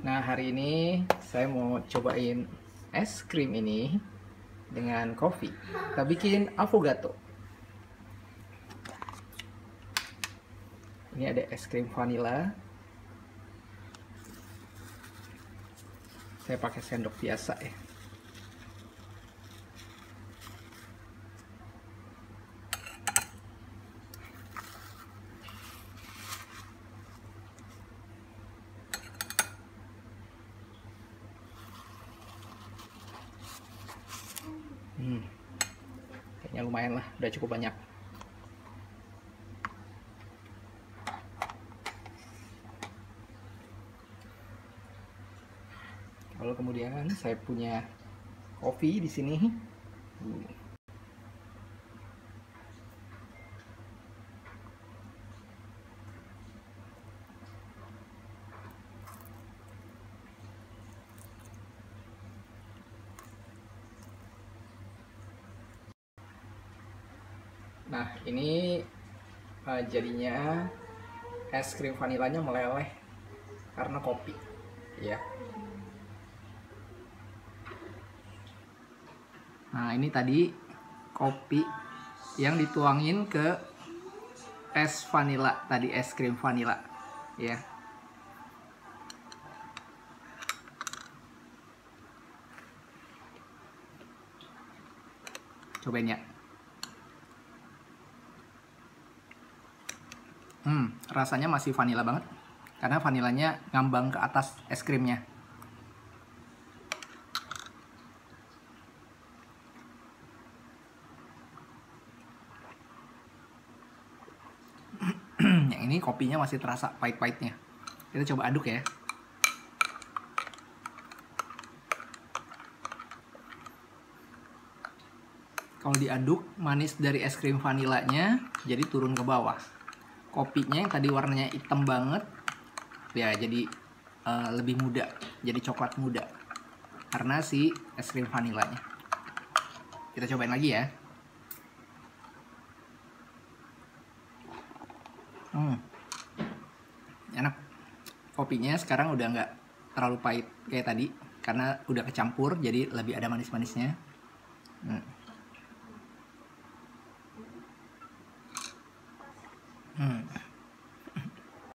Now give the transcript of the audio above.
Nah, hari ini saya mau cobain es krim ini dengan kopi. Kita bikin avocado. Ini ada es krim vanilla. Saya pakai sendok biasa ya. Hmm. Kayaknya lumayan lah, udah cukup banyak. Lalu kemudian saya punya kopi di sini. Nah, ini uh, jadinya es krim vanilanya meleleh karena kopi, ya. Nah, ini tadi kopi yang dituangin ke es vanila, tadi es krim vanila, ya. Cobain ya. Hmm, rasanya masih vanila banget. Karena vanilanya ngambang ke atas es krimnya. yang ini kopinya masih terasa pahit-pahitnya. Kita coba aduk ya. Kalau diaduk, manis dari es krim vanilanya jadi turun ke bawah kopinya yang tadi warnanya hitam banget ya jadi uh, lebih muda jadi coklat muda. Karena si es krim vanilanya. Kita cobain lagi ya. Hmm. enak. Kopinya sekarang udah nggak terlalu pahit kayak tadi karena udah kecampur jadi lebih ada manis-manisnya. Hmm.